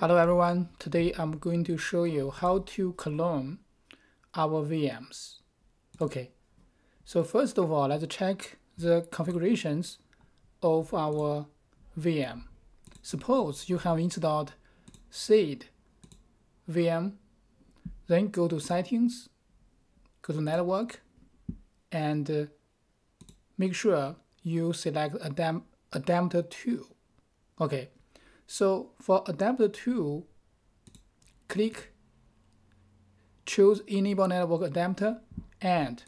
Hello everyone, today I'm going to show you how to clone our VMs. Okay, so first of all, let's check the configurations of our VM. Suppose you have installed seed VM, then go to settings, go to network, and uh, make sure you select Adap adapter 2. Okay, so for adapter 2, click choose enable network adapter and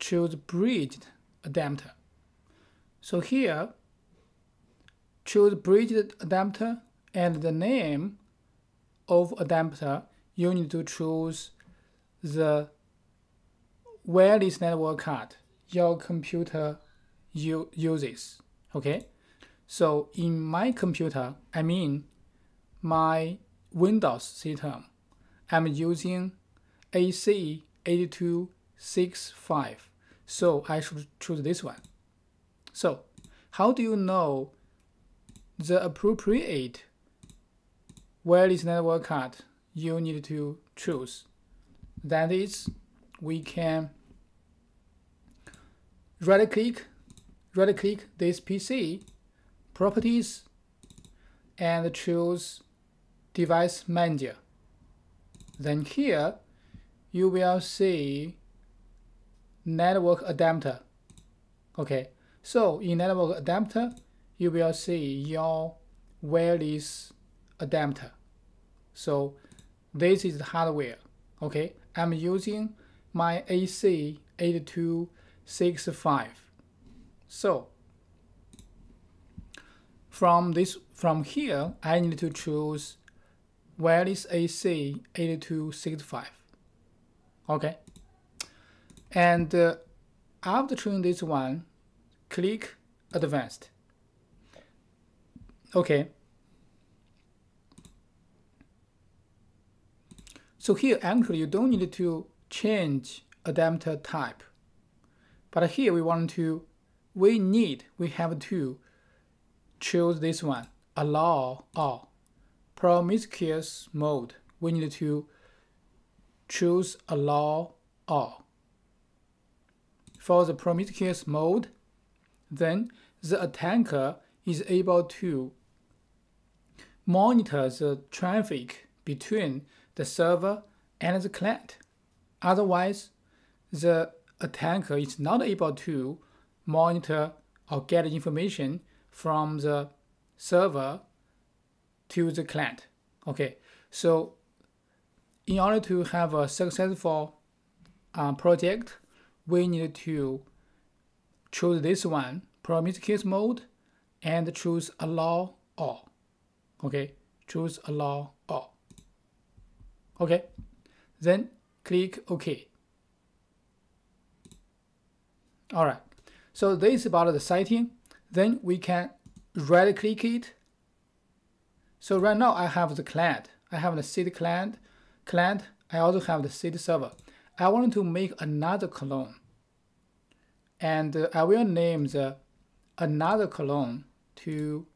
choose bridged adapter. So here, choose bridged adapter and the name of adapter, you need to choose the wireless network card your computer uses. Okay, so in my computer, I mean my Windows system, I'm using AC8265. So I should choose this one. So how do you know the appropriate wireless network card you need to choose? That is, we can right click, right click this PC properties and choose device manager. Then here you will see network adapter. Okay, so in network adapter you will see your wireless adapter. So this is the hardware. Okay, I'm using my AC8265. So from this, from here, I need to choose where is AC 8265. Okay. And uh, after choosing this one, click Advanced. Okay. So here, actually, you don't need to change adapter type. But here we want to, we need, we have to choose this one, allow all. Promiscuous mode, we need to choose allow all. For the promiscuous mode, then the attacker is able to monitor the traffic between the server and the client. Otherwise, the attacker is not able to monitor or get information from the server to the client. Okay, so in order to have a successful uh, project, we need to choose this one, promiscuous mode, and choose allow all. Okay, choose allow all. Okay, then click OK. All right, so this is about the setting. Then we can right click it. So right now I have the client. I have the seed client. Client. I also have the seed server. I want to make another clone. And uh, I will name the another clone to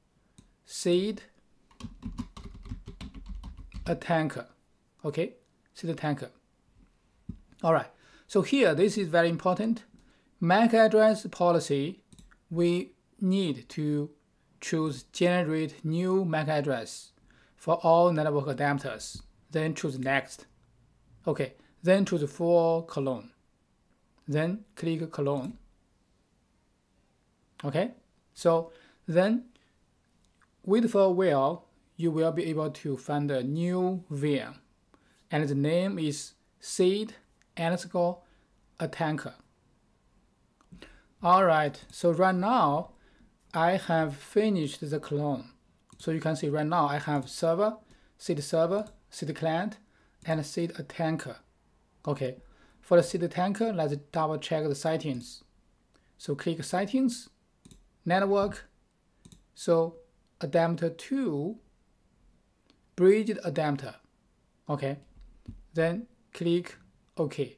seed attacker. Okay, seed attacker. All right. So here, this is very important. MAC address policy, we need to choose generate new MAC address for all network adapters. Then choose next. Okay, then choose for clone. Then click clone. Okay, so then wait for a while, you will be able to find a new VM. And the name is seed underscore attacker. Alright, so right now I have finished the clone. So you can see right now I have server, seed server, seed client, and seed attacker. Okay, for the seed attacker, let's double check the settings. So click settings, network, so adapter 2, bridged adapter. Okay, then click OK.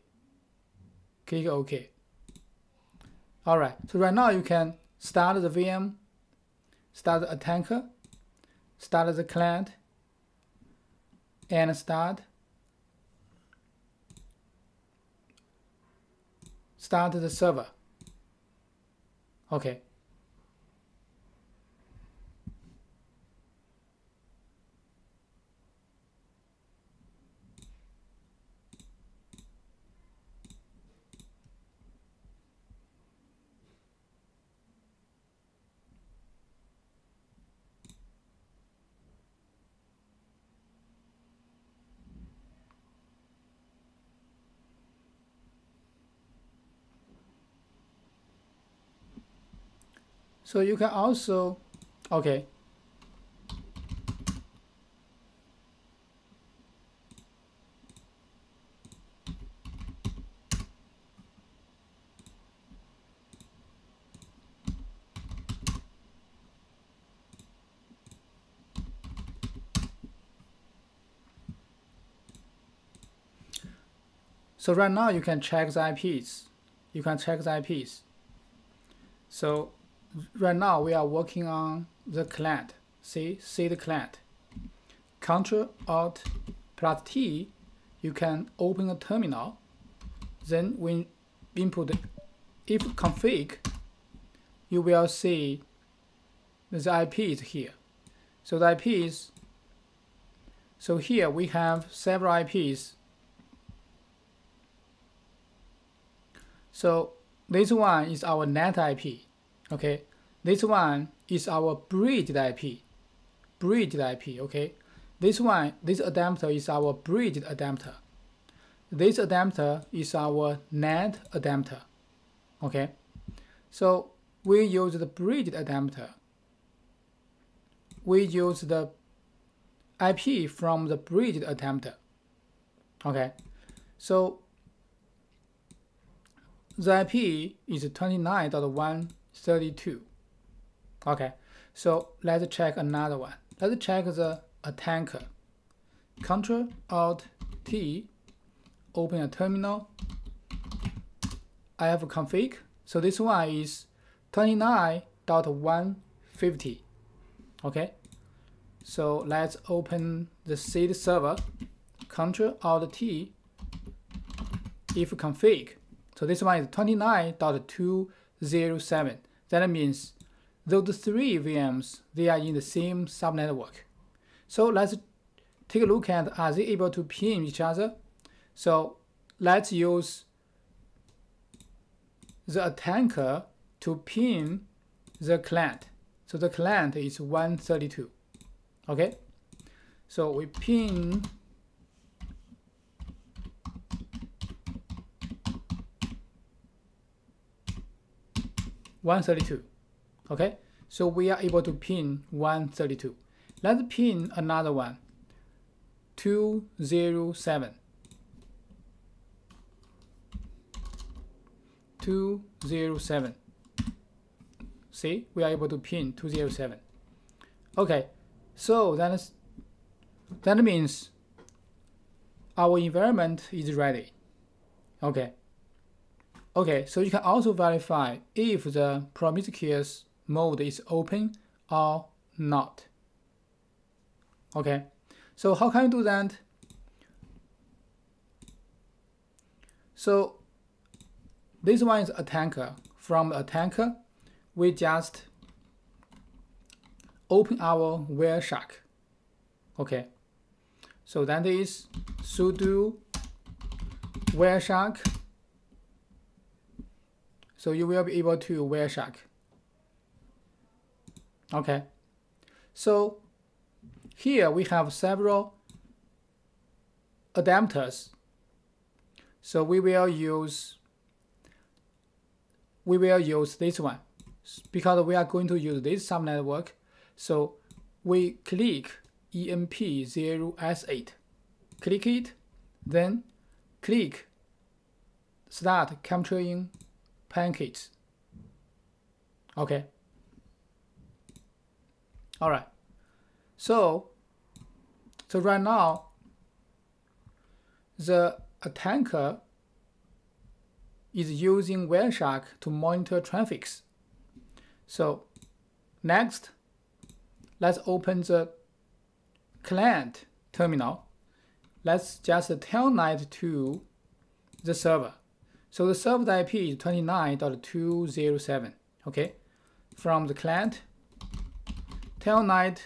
Click OK. Alright, so right now you can start the VM, start attacker, start the client, and start start the server. Okay. So you can also, okay. So right now you can check the IPs. You can check the IPs. So right now we are working on the client. See, see the client. Control Alt plus T, you can open a terminal. Then when input if config, you will see the IP is here. So the IP is, so here we have several IPs. So this one is our NAT IP. Okay, this one is our bridged IP. Bridged IP, okay? This one, this adapter is our bridged adapter. This adapter is our NAT adapter, okay? So we use the bridged adapter. We use the IP from the bridged adapter, okay? So the IP is 29.1 32. Okay, so let's check another one. Let's check the attacker. Control Alt T, open a terminal. ifconfig. So this one is 29.150. Okay, so let's open the seed server. Control Alt T, ifconfig. So this one is 29.207. That means those three VMs, they are in the same subnetwork. So let's take a look at are they able to ping each other. So let's use the attacker to ping the client. So the client is 132. Okay, so we ping 132. Okay, so we are able to ping 132. Let's ping another one, 207. 207. See, we are able to ping 207. Okay, so that that means our environment is ready. Okay. Okay, so you can also verify if the promiscuous mode is open or not. Okay, so how can you do that? So this one is attacker. From attacker, we just open our Wireshark. Okay, so that is sudo Wireshark so you will be able to Wireshark. Okay. So here we have several adapters. So we will use we will use this one because we are going to use this subnetwork. So we click enp0s8. Click it, then click start capturing packets. Okay. All right. So, so right now, the attacker is using Wireshark to monitor traffics. So next, let's open the client terminal. let's just tell telnet to the server. So the server IP is 29.207. Okay, from the client, telnet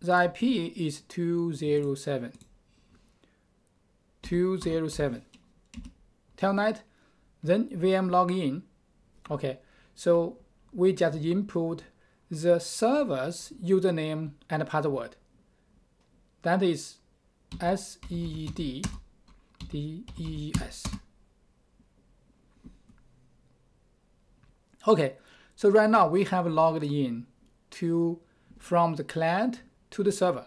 the IP is 207. 207. Telnet, then VM login. Okay, so we just input the server's username and password. That is S E E D D E E S. Okay, so right now we have logged in to from the client to the server.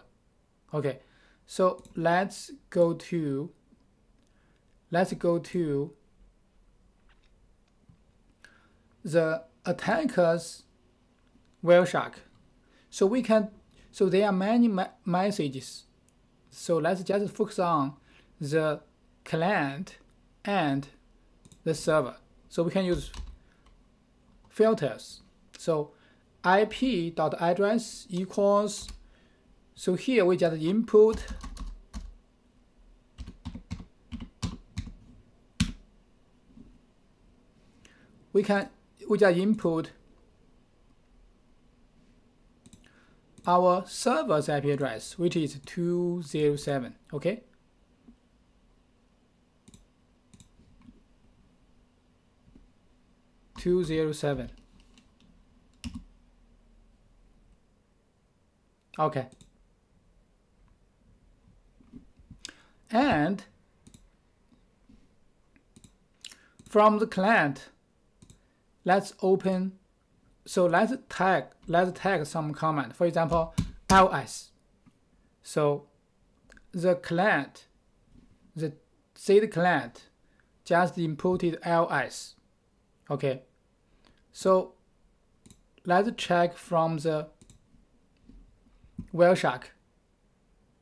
Okay, so let's go to let's go to the attacker's Wireshark. So we can so there are many me messages. So let's just focus on the client and the server. So we can use filters. So IP dot address equals so here we just input we can we just input our server's IP address, which is 207, okay? Two zero seven. Okay. and from the client let's open so let's tag let's tag some comment for example ls so the client the seed client just inputted ls okay so let's check from the Wireshark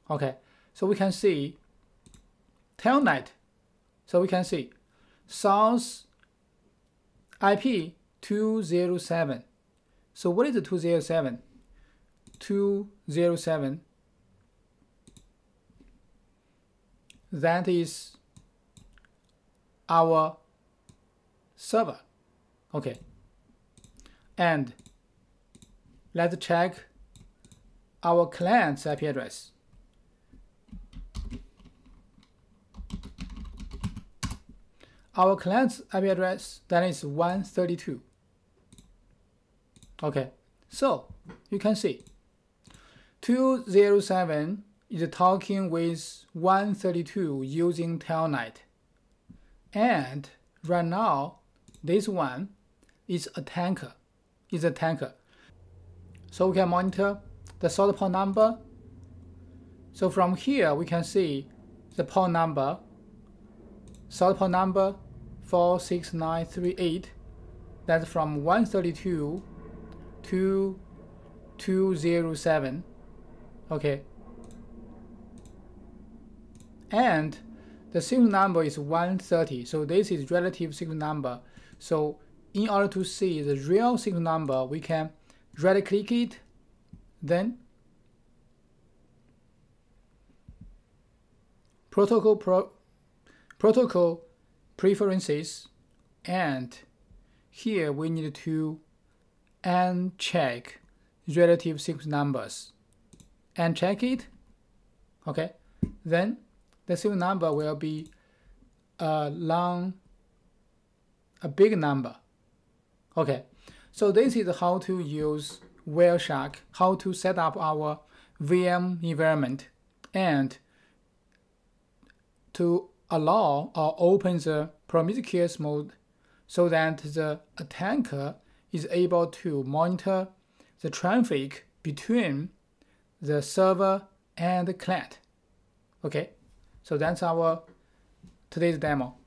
okay so we can see telnet. So we can see source IP 207. So what is the 207? 207 that is our server. Okay. And let's check our client's IP address. our client's IP address that is 132. Okay, so you can see 207 is talking with 132 using telnet. And right now, this one is attacker, is attacker. So we can monitor the source port number. So from here, we can see the port number Source port number 46938. That's from 132 to 207. Okay. And the sequence number is 130. So this is relative sequence number. So in order to see the real sequence number, we can right click it, then protocol pro protocol preferences and here we need to uncheck relative sequence numbers. And check it okay then the sequence number will be a long a big number okay so this is how to use Wireshark, how to set up our VM environment and to allow or open the promiscuous mode so that the attacker is able to monitor the traffic between the server and the client. Okay, so that's our today's demo.